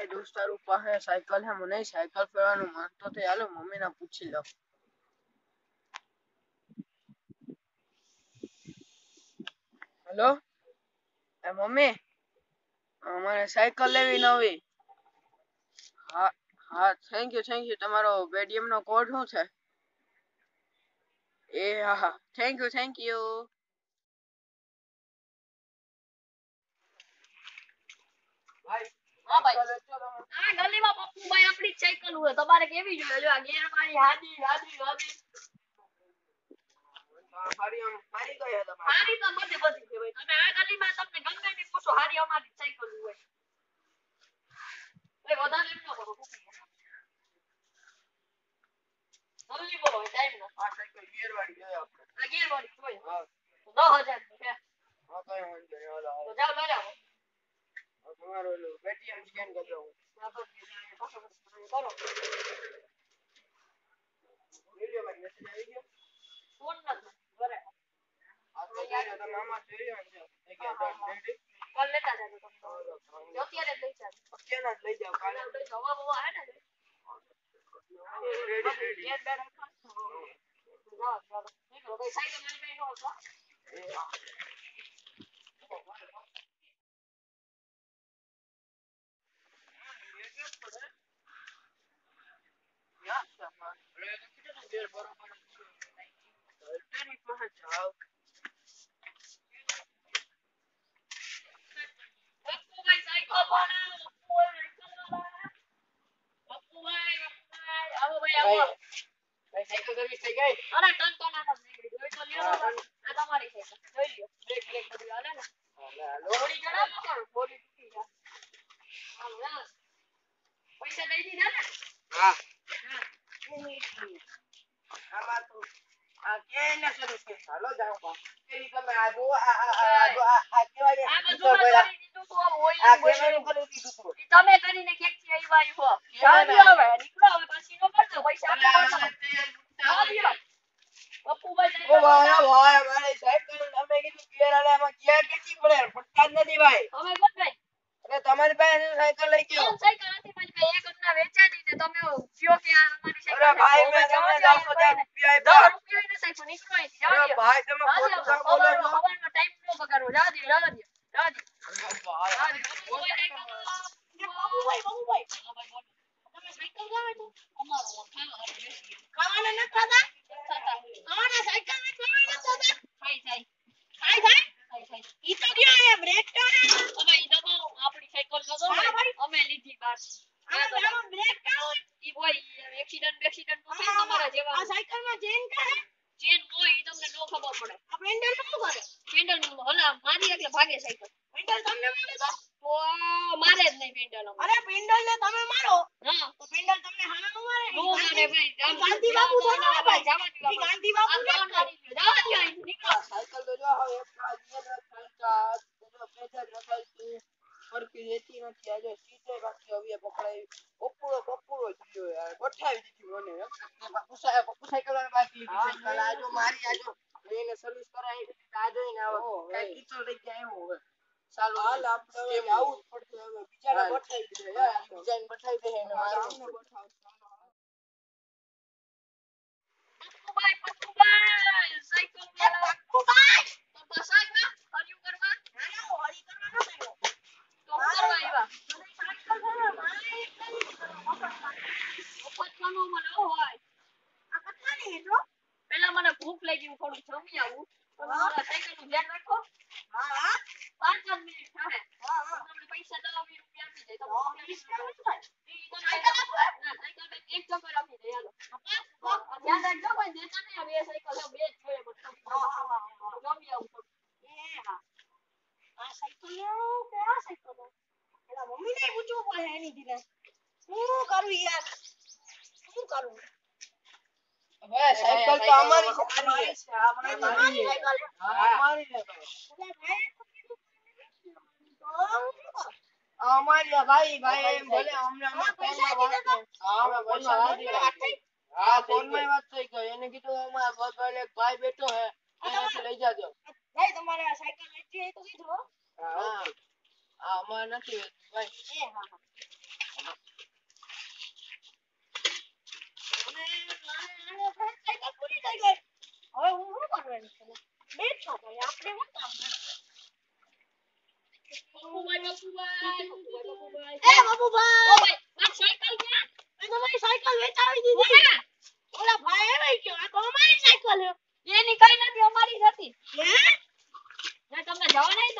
બે તારું પાસે સાયકલ હે, મને સાયકલ ફેરવાનું મન તો થાય. હાલો મમ્મી ને પૂછી લઉં. હેલો? એ મમ્મી, અમારે સાયકલ લેવી નવી. હા હા થેન્ક યુ થેન્ક યુ તમારો પેટીએમ નો કોડ શું છે? એ, હા હા. થેન્ક યુ થેન્ક યુ ભાઈ હા ભાઈ. આ ગલીમાં પપ્પુભાઈ આપણી જ સાયકલ હોય. તમારે કેવી જોઈએ જો આ ગેરવાળી હાદી હાદી હાદી. હા, હારી આમ કઈ હે તમારી. હારી તો બધી બધી છે ભાઈ. તમે આ ગલીમાં તમને ગમે તે પૂછો હારી અમારી સાયકલ હોય એ વધારે એમ ન કરો જલ્દી બોલો ટાઈમ ના આ સાયકલ ગિયરવાળી જોઈએ આપણે આ ગેરવાળી હોય હા તો દસ હજારની છે હા કઈ વાંધો નહીં હાલો તો હાલો. જાઓ લઈ આવો હવે તમારું ઓલું પેટીએમ સ્કેન કરી દઉં આ તો પાછો કરો વીડિયો માં મેસેજ આવી ગયો ફોન નથી ઘરે આ તો જોઈ લો તમે જોઈ લો ને જો. થઈ ગયા હા, હા, done. Ready? કાલ લેતા જાજો તમે જો અત્યારે લઈ જાજો અત્યારના જ લઈ જાઓ કાલે તો હવા બવા હે ને રેડી રેડી એ હા. યા, શામા. હવે તો કીધું ને ઘેર બરોબર જ છે. અત્યારની પાસે જાઓ. પપ્પુભાઈ સાયકલ વાળા પપ્પુભાઈ સાયકલ વાળા પપ્પુભાઈ પપ્પુભાઈ આવો ભાઈ આવો ભાઈ, સાયકલ સર્વિસ થઈ ગઈ અરે ટન ટન આનો જોઈ તો લ્યો આ તમારી સાયકલ જોઈ લ્યો. બ્રેક બ્રેક બધું હાલે ને. હાલો. થોડી જણાવો કરો થોડી તૂટી જાય. હાલો હાલો. પૈસા દઈ દીધા ને? હા. હા. આમાં તો આ કેને સર્વિસ કરી હાલો જાઓ. બા એની તમે આ જો આ આ આ જો આ આ કેવાય આ બધું કરી દીધું તો આ આ બોઇલ કરી દીધું તું. તમે કરીને ક્યાંકથી આવ્યા જાઓ ના? હવે નીકળો હવે નો પૈસા. તે જ એટલે તમારી પાસે સાયકલ લઈ ગયો સાયકલ હતી મારી પાસે એક હમણાં વેચાતી ને તમે કયો કે આ અમારી સાયકલ ભાઈ. મેં તમને દ્યો દસ હજાર અહીંયા રૂપિયા દસ આપ્યા રૂપિયા ની સાયકલ નીકળી. જવા. ભાઈ તમે ખોટું બોલો હવારનો time નો બગાડવો. જવા દી જવા દ્યો, જવા દ્યો. અરે ભાઈ, જવા દ્યો. પપ્પુભાઈ સાયકલ- પપ્પુભાઈ, પપ્પુભાઈ. હા ભાઈ, બોલો. તમે સાયકલ લાવો છો? અમારો ખાવા હારું બેસીએ. ખાવાના નથી ખાતા? ખાતા. ખાવાના સાયકલમાં ખાવાના નથી ખાતા? ખાઈ જાય. ખાય ખાય? ખાઈ જાય. ઈ તો કયો હે, બ્રેક તો હે. હવે ઈ દબાવો, આપણી સાયકલ દબાવો. હા ભાઈ. અમે લીધી બાર. આમાં ત્યાં દબાવો. આમાં બ્રેક તો હોય. ઈ હોય, ઈ એક્સિડન્ટ બેક્સિડન્ટ નો થાય ને આમાં- તમારા જેવા આ સાયકલ માં ચેન કા હે? ચેન હોય ઈ તમને નો ખબર પડે આપણે પેન્ડલનું કરે? પેન્ડલનું હલા મારી એટલે ભાગે સાયકલ પેન્ડલ તમને મારે તો? મારે જ નહીં પેન્ડલ અરે પેન્ડલ ને તમે મારો હા તો પેન્ડલ તમને હામે નો મારે નો મારે ભાઈ ગાંધી બાપુ ભાઈ. જવા ગાંધી બાપુ ને. જવા નીકળો. સાયકલ તો જો હવે એક આ રહેતી નથી, આ સીટે બાકી હવે પકડાઈ. બપુરો બપુરો જ યાર, ગોઠાવી દીધી મને પપ્પુ સાય- પપ્પુ બાકી લીધી છે. આજો મારી આજો. એને સર્વિસ કરાવી દીધી, આ જોઈને હવે કાંઈ કીચડ લઈ ગયા આવ્યો હવે. ચાલો હાલ આપણે હવે આવું જ પડશે હવે. બીજાને ગોઠાવી દે બીજાને ગોઠાવી દે એને મારવું છે. પપ્પુભાઈ, પપ્પુભાઈ, સાયકલ વાળા. પપ્પુભાઈ! તો બસ આવ્યા? હર્યું કરવા? ના, ના, હું હળી કરવા નતો આવ્યો. તો હું કરવા આવ્યા? મને સાયકલ છે ને, મારે એક જ કરવાનો, મફતમાં. મફતમાં નો મળે હો ભાઈ. આ કેટલાની છે જો? પેલા મને ભૂખ લાગી હું થોડું જમી આવું તમે મારા સાયકલનું ધ્યાન રાખો હા, હા. પાંચ જ મિનિટ થાય હા, હા. તમને પૈસા દસ વીસ રૂપિયા આપી જાય તો તમે વીસ રૂપિયા નું થાય. ઈ તમે- સાયકલ આપો? ના, સાયકલ બેગ એક ચક્કર આપી દે હાલો. આ ધ્યાન રાખજો કોઈ દેતા નહીં આ બે સાયકલ છે, બે જ જોઈએ બધું. હા, હા, હા, હા. જમી આવું થોડું. એ હા. આ સાયકલ લેવું કે આ સાયકલ લેવું? પેલા મમ્મીને પૂછવું પડે એની દીને. શું કરું યાર? શું કરું? હવે સાયકલ તો અમારી છે, અમારી છે, અમારી તમારી છે. સાયકલ છે? હા, અમારી ભાઈ. ભાઈ, ભાઈ એમ ભલે ફોનમાં વાત હા, ફોનમાં વાત થઈ? ગઈ. એને કીધું અમારા એક ભાઈ બેઠો હે, લઈ જાજો. ભાઈ તમારે સાયકલ વેચવી હોય તો કીધું હા, હા, અમારે નથી ભાઈ. એ હા, હા. ફ્રેન્ડ છે બે છો ભાઈ આપણે હું કામ સાયકલ અમારી સાયકલ એ નીકળી નથી અમારી નથી તમને જવા નહીં